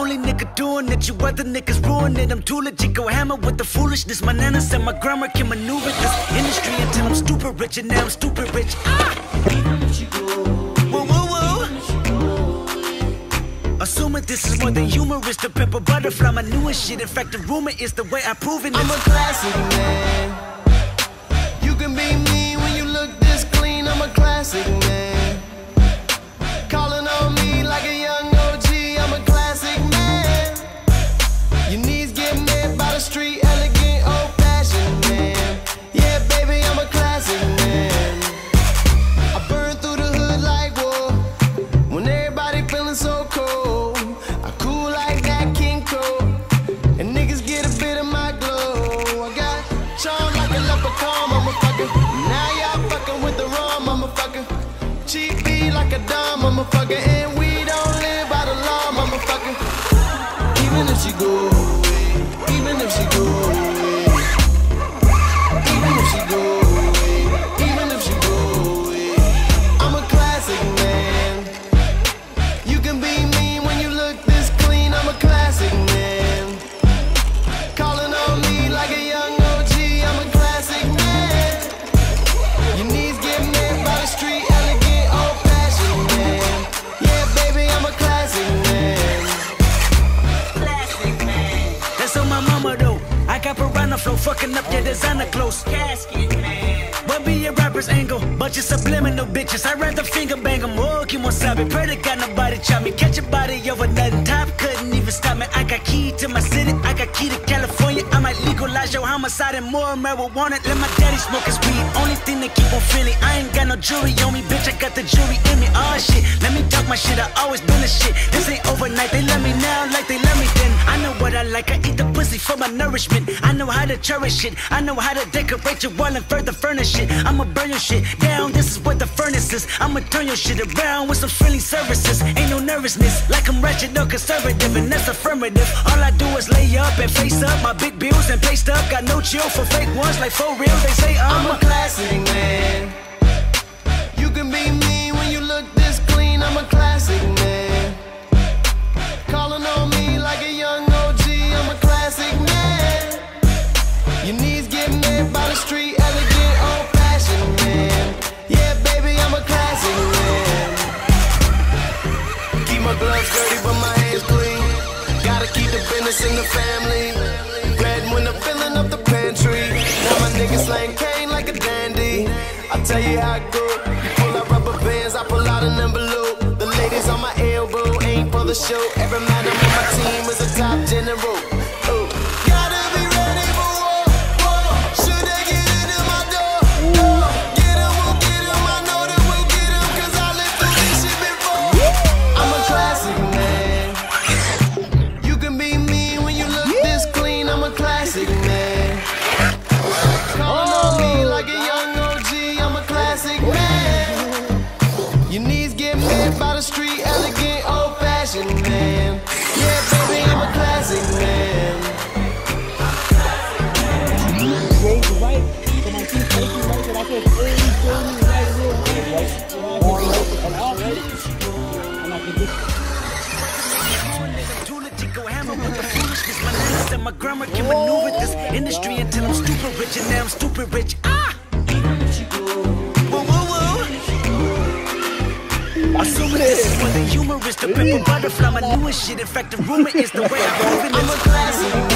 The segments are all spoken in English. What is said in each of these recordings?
only nigga doing it. You other niggas ruin it. I'm too legit, go hammer with the foolishness. My nana said my grammar can maneuver this industry until I'm stupid rich, and now I'm stupid rich. Ah! Whoa, whoa, whoa. Assuming this is more than humorous, To Pimp a Butterfly, my newest shit. In fact, the rumor is the way I prove it. I'm a classic man. You can be me when you look this clean. I'm a classic man. Even if flow, fucking up your designer clothes. Casket man. But be a rapper's angle, bunch of subliminal bitches. I rather finger bang them. Oh, keep on. Pray to God nobody chop me. Catch a body over nothing. Top couldn't even stop me. I got key to my city. I got key to California. I might legalize your homicide and more marijuana. Let my daddy smoke his weed. Only thing that keep on feeling. I ain't got no jewelry on me, bitch. I got the jewelry in me. Oh shit. Let me talk my shit. I always been a shit. This ain't overnight. They love me now like they love me then. I know what I like. I eat the pussy for my nourishment. I know how to cherish it. I know how to decorate your wall and further furnish it. I'ma burn your shit down. This is what the furnace is. I'ma turn your shit around with some friendly services. Ain't no nervousness. Like I'm ratchet or conservative, and that's affirmative. All I do is lay up and face up my big bills and paste up. Got no chill for fake ones like for real. They say I'm, I'm a classic man. You can be me when you look this clean. I'm a classic man. Calling on me like a young OG. I'm a classic man. Your knees get met by the street, elegant, old fashioned man. Yeah, baby, I'm a classic man. Keep my gloves dirty, but my hands clean. Gotta keep the business in the family. Tell you how it go. Pull out rubber bands, I pull out an envelope. The ladies on my elbow ain't for the show. Every man on my team is a top general. Stupid rich. Ah! Assuming this is more than humorous, To Pimp a Butterfly, my newest shit. In fact, the rumor is the way I prove it. I'm a classic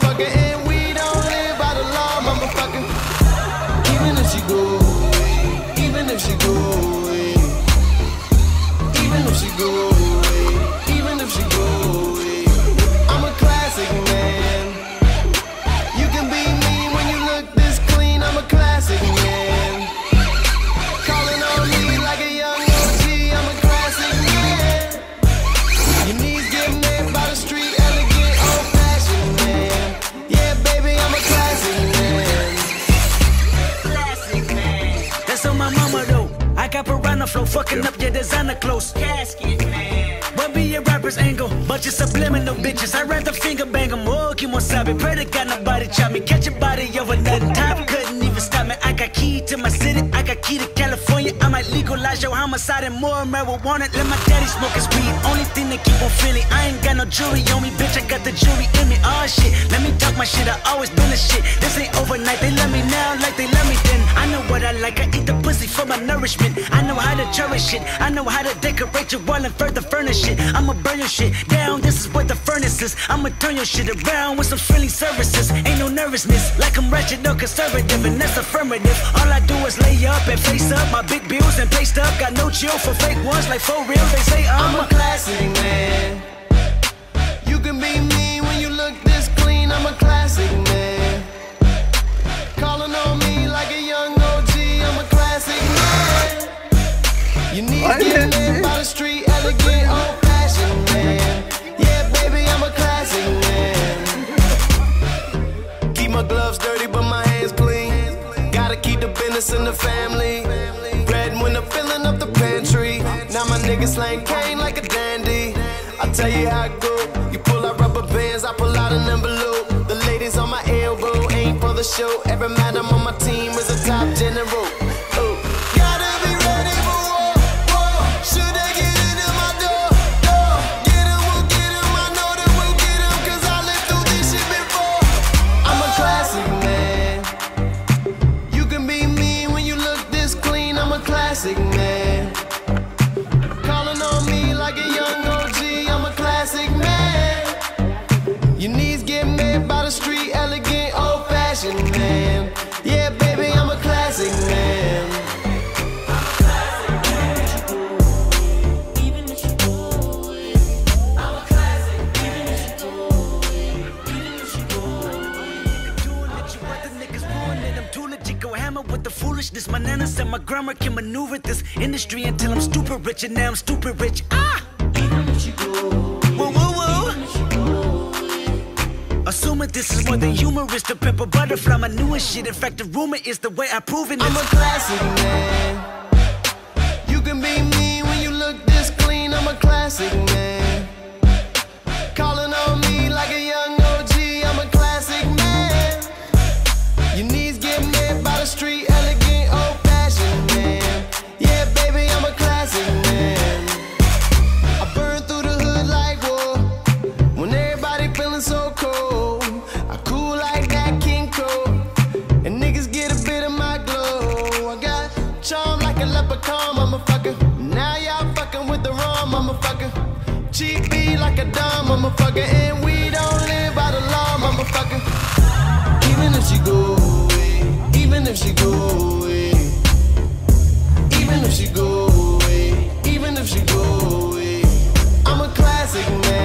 motherfucker. Run the flow, fucking up your designer clothes. Casket, man. What be your rapper's angle? Bunch of subliminal bitches. I rather finger bang them. Oh, keep on sabe. Pray to God nobody chop me. Catch a body over nothing. Top couldn't even stop me. I got key to my city. I got key to California. I might legalize your homicide and more marijuana. Let my daddy smoke his weed. Only thing that keep on feeling. I ain't got no jewelry on me, bitch. I got the jewelry in me. Oh shit. My shit. I always been a shit. This ain't overnight. They love me now like they love me then. I know what I like. I eat the pussy for my nourishment. I know how to cherish it. I know how to decorate your wall and further furnish it. I'ma burn your shit down. This is what the furnace is. I'ma turn your shit around with some friendly services. Ain't no nervousness. Like I'm wretched or conservative, and that's affirmative. All I do is lay up and face up my big bills and pay stuff. Got no chill for fake ones like for real. They say I'm, I'm a classic man. A classic man. Calling on me like a young OG. I'm a classic man. You need to get lit by the street, elegant, old fashioned man. Yeah, baby, I'm a classic man. Keep my gloves dirty, but my hands clean. Gotta keep the business in the family. Bread when I'm filling up the pantry. Now my niggas slang cane like a dandy. I tell you how it go. You pull out rubber bands, I pull out an envelope. Show. Every madam on my team is a top general. Said can maneuver this industry until I'm stupid rich, and now I'm stupid rich. Ah! Whoa, whoa, whoa. Assuming this is more than humorous, To Pimp a Butterfly, my newest shit. In fact, the rumor is the way I prove it. I'm a classic man. You can be mean when you look this clean. I'm a classic man. Charm like a leprechaun, motherfucker. Now y'all fucking with the wrong motherfucker. Cheap beat like a dumb motherfucker. And we don't live by the law, motherfucker. Even if she go away, even if she go away, even if she go away, even if she go away, I'm a classic man.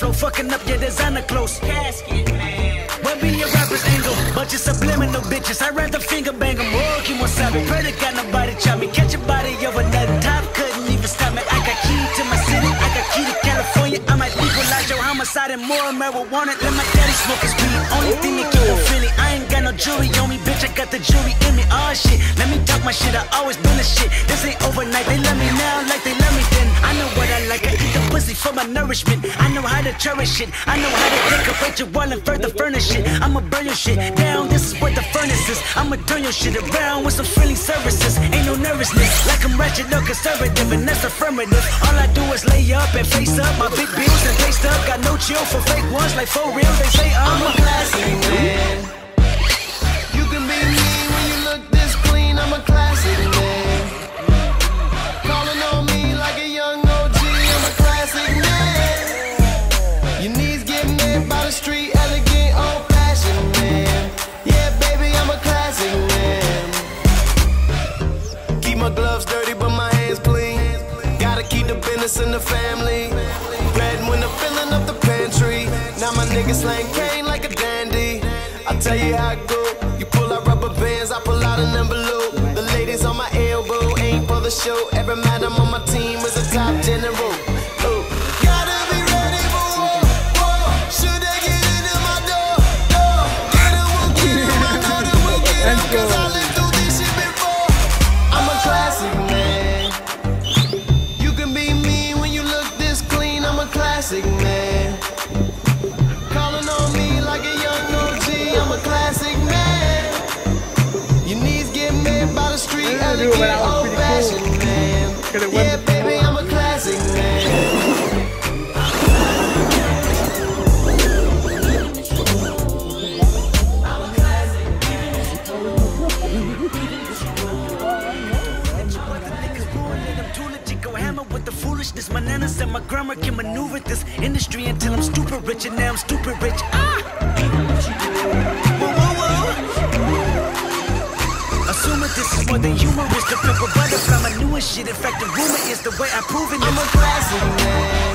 Flow, fucking up your designer clothes. Casket, man. What be your rapper's angle? Bunch of subliminal bitches. I rather finger bang them. Oh, keep on sabe. Pray to God nobody chop me. Catch a body over nothing. Top couldn't even stop me. I got key to my city. I got key to California. I might legalize your homicide and more marijuana. Let my daddy smoke his weed. Only thing that keep feeling. Got no jewelry on me, bitch. I got the jewelry in me. Oh shit. Let me talk my shit. I always been a shit. This ain't overnight. They love me now like they love me then. I know what I like. I eat the pussy for my nourishment. I know how to cherish it. I know how to decorate your wall and further furnish it. I'ma burn your shit down. This is what the furnace is. I'ma turn your shit around with some friendly services. Ain't no nervousness. Like I'm wretched or conservative, and that's affirmative. All I do is lay up and face up my big bills and pay up. Got no chill for fake ones like for real. They say I'm I'm a classic man. Classic man. Calling on me like a young OG. I'm a classic man. Your knees made by the street, elegant, old fashioned man. Yeah, baby, I'm a classic man. Keep my gloves dirty, but my hands clean. Gotta keep the business in the family. Bread when I'm filling up the pantry. Now my niggas slang cane like a damn. tell you how it go. You pull out rubber bands, I pull out an envelope. The show. Every man I'm on my team is a top general. Gotta be ready for war, war. Should they get into my door, door? Get 'em, we'll get 'em, I know that we'll get 'em, 'cause I lived through this shit before. I'm a classic man. You can be mean when you look this clean. I'm a classic man. Calling on me like a young OG. I'm a classic man. Your knees get made by the street. Grandma can maneuver this industry until I'm stupid rich, and now I'm stupid rich. Ah! Whoa, whoa, this is more than humorous, To Pimp a Butterfly, my newest shit. In fact, the rumor is the way I prove it. I'm a classic man.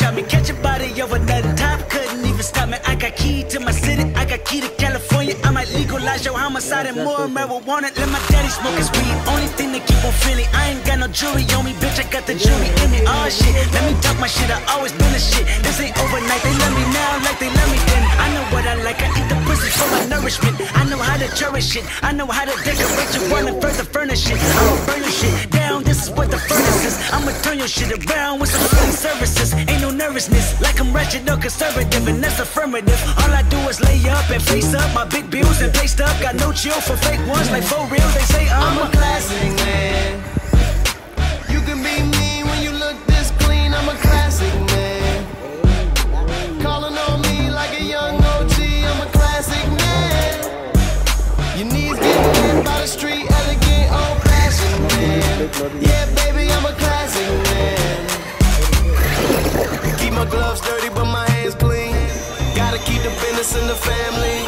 Nobody me. Catch a body over nothing. Top couldn't even stop me. I got key to my city. I got key to California. I might legalize your homicide and more marijuana. Let my daddy smoke his weed. Only thing that keep on feeling. I ain't got no jewelry on me, bitch. I got the jewelry in me. Oh shit. Let me talk my shit. I always been a shit. This ain't overnight. They love me now like they love me then. I know what I like. I eat the for my nourishment. I know how to cherish it. I know how to decorate your one and further furnish it. I'ma burn your shit down. This is what the furnace is. I'ma turn your shit around with some free services. Ain't no nervousness. Like I'm wretched or conservative, and that's affirmative. All I do is lay up and face up my big bills and pay stuff. Got no chill for fake ones. Like for real, they say I'm I'm a classic man. You can be Yeah, baby, I'm a classic man. Keep my gloves dirty, but my hands clean. Gotta keep the business in the family.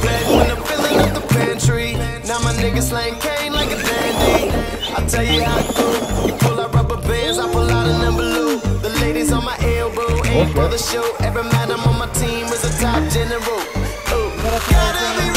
Glad when I'm filling up the pantry. Now my niggas slang cane like a dandy. I tell you how I do. You pull out rubber bands, I pull out an envelope. The ladies on my elbow ain't for the show. Every man I'm on my team is a top general. Oh, gotta be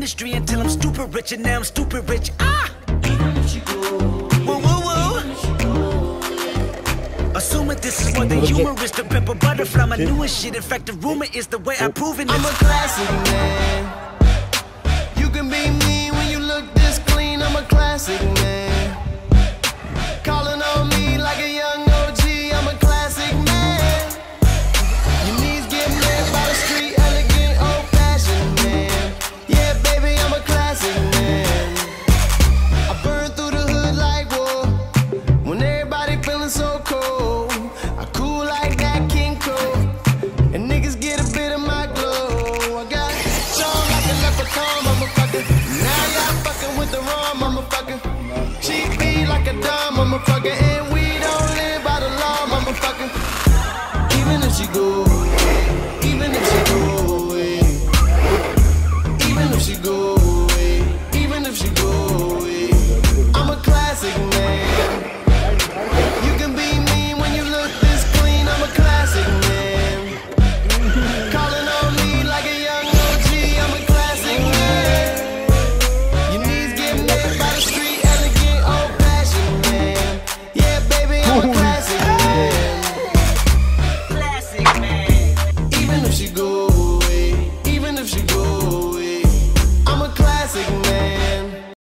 industry until I'm stupid rich, and now I'm stupid rich. Ah! Whoa, whoa, whoa. Assuming this is more than humorous, To Pimp a Butterfly, my newest shit. In fact, the rumor is the way I prove it. I'm a classic man. You can be mean when you look this clean. I'm a classic man.